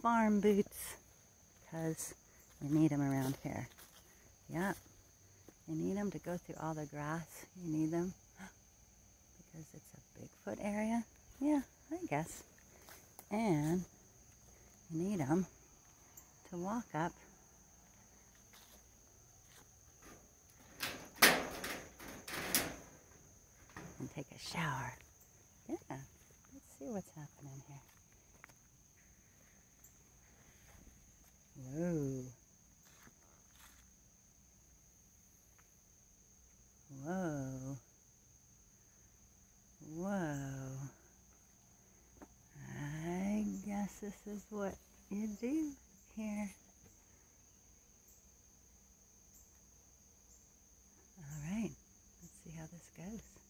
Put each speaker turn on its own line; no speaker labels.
farm boots because we need them around here. Yep. You need them to go through all the grass. You need them because it's a Bigfoot area. Yeah, I guess. And you need them to walk up and take a shower. Yeah, let's see what's happening here. Whoa. Whoa. Whoa. I guess this is what you do here. All right, let's see how this goes.